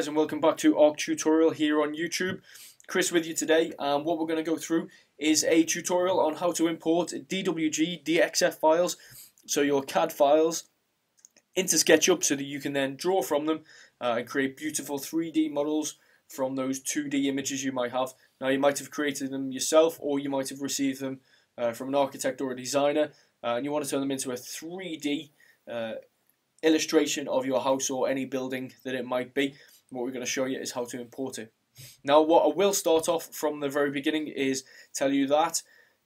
guys and welcome back to ArchTutorial here on YouTube. Chris with you today and what we're going to go through is a tutorial on how to import DWG DXF files, so your CAD files, into SketchUp so that you can then draw from them uh, and create beautiful 3D models from those 2D images you might have. Now you might have created them yourself or you might have received them uh, from an architect or a designer uh, and you want to turn them into a 3D uh, illustration of your house or any building that it might be. What we're going to show you is how to import it. Now what I will start off from the very beginning is tell you that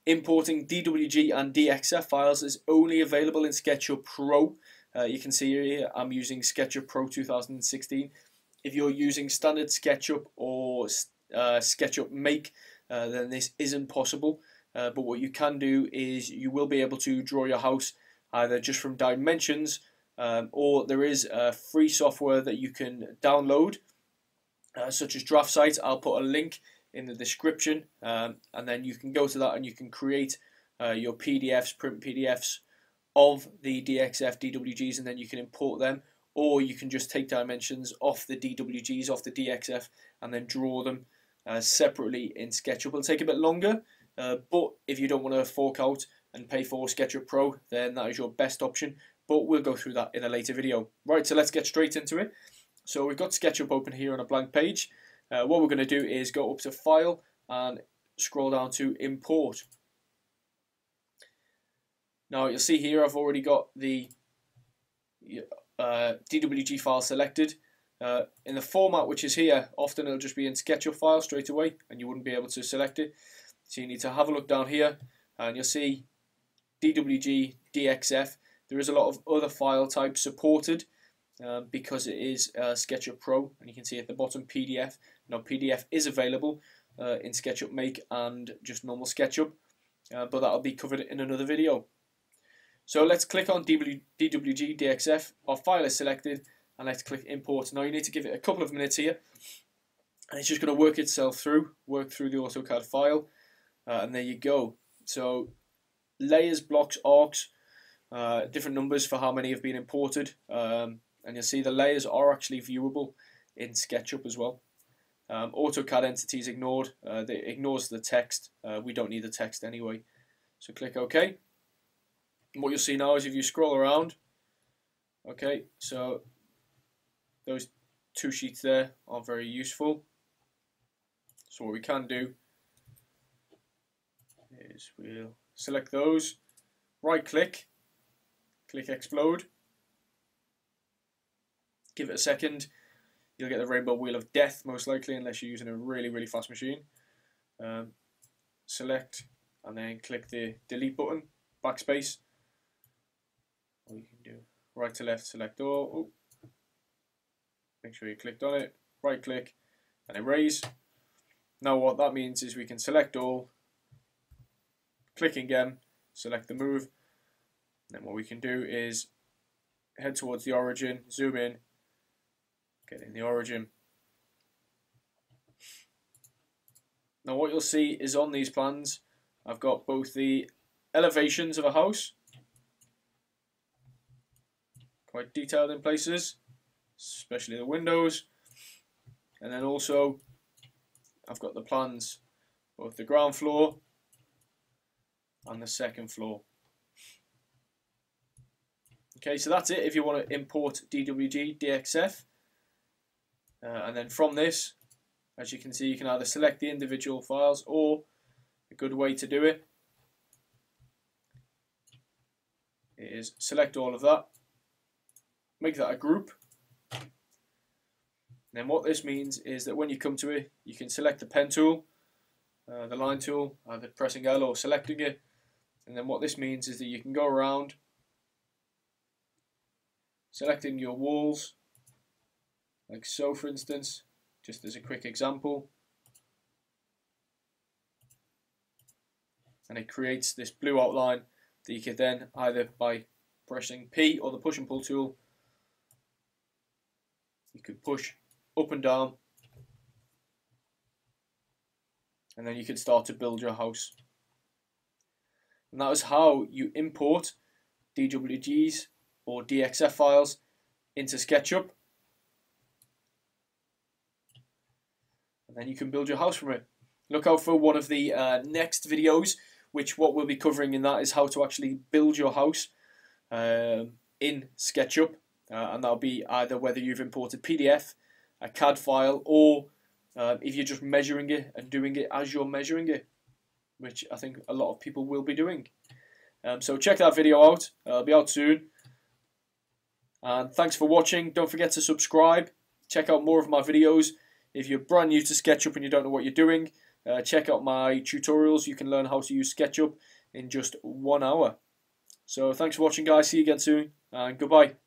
importing DWG and DXF files is only available in SketchUp Pro. Uh, you can see here I'm using SketchUp Pro 2016. If you're using standard SketchUp or uh, SketchUp Make, uh, then this isn't possible. Uh, but what you can do is you will be able to draw your house either just from dimensions um, or there is a free software that you can download, uh, such as DraftSight. I'll put a link in the description, um, and then you can go to that and you can create uh, your PDFs, print PDFs of the DXF DWGs, and then you can import them. Or you can just take dimensions off the DWGs, off the DXF, and then draw them uh, separately in SketchUp. It'll take a bit longer, uh, but if you don't want to fork out and pay for SketchUp Pro, then that is your best option but we'll go through that in a later video. Right, so let's get straight into it. So we've got SketchUp open here on a blank page. Uh, what we're going to do is go up to File and scroll down to Import. Now you'll see here I've already got the uh, DWG file selected. Uh, in the format which is here, often it'll just be in SketchUp file straight away and you wouldn't be able to select it. So you need to have a look down here and you'll see DWG DXF there is a lot of other file types supported uh, because it is uh, SketchUp Pro, and you can see at the bottom PDF. Now PDF is available uh, in SketchUp Make and just normal SketchUp, uh, but that'll be covered in another video. So let's click on DWG DXF. Our file is selected, and let's click Import. Now you need to give it a couple of minutes here, and it's just going to work itself through, work through the AutoCAD file, uh, and there you go. So layers, blocks, arcs uh, different numbers for how many have been imported, um, and you'll see the layers are actually viewable in SketchUp as well. Um, AutoCAD entities ignored, uh, it ignores the text, uh, we don't need the text anyway. So click OK. And what you'll see now is if you scroll around, okay, so those two sheets there are very useful. So what we can do is we'll select those, right click, click explode. Give it a second. You'll get the rainbow wheel of death most likely unless you're using a really really fast machine. Um, select and then click the delete button, backspace. Or you can do right to left select all. Oh. Make sure you clicked on it. Right click and erase. Now what that means is we can select all, click again, select the move, then what we can do is head towards the origin, zoom in, get in the origin. Now what you'll see is on these plans, I've got both the elevations of a house, quite detailed in places, especially the windows, and then also I've got the plans, both the ground floor and the second floor. Okay, so that's it if you want to import DWG, DXF. Uh, and then from this, as you can see, you can either select the individual files or a good way to do it is select all of that, make that a group. And then what this means is that when you come to it, you can select the pen tool, uh, the line tool, either pressing L or selecting it. And then what this means is that you can go around selecting your walls like so for instance just as a quick example. And it creates this blue outline that you can then either by pressing P or the push and pull tool you could push up and down. And then you can start to build your house. And that is how you import DWGs or DXF files into SketchUp. and then you can build your house from it. Look out for one of the uh, next videos, which what we'll be covering in that is how to actually build your house um, in SketchUp, uh, and that'll be either whether you've imported PDF, a CAD file, or uh, if you're just measuring it and doing it as you're measuring it, which I think a lot of people will be doing. Um, so check that video out. Uh, it'll be out soon. And thanks for watching. Don't forget to subscribe. Check out more of my videos. If you're brand new to SketchUp and you don't know what you're doing, uh, check out my tutorials. You can learn how to use SketchUp in just one hour. So thanks for watching, guys. See you again soon, and goodbye.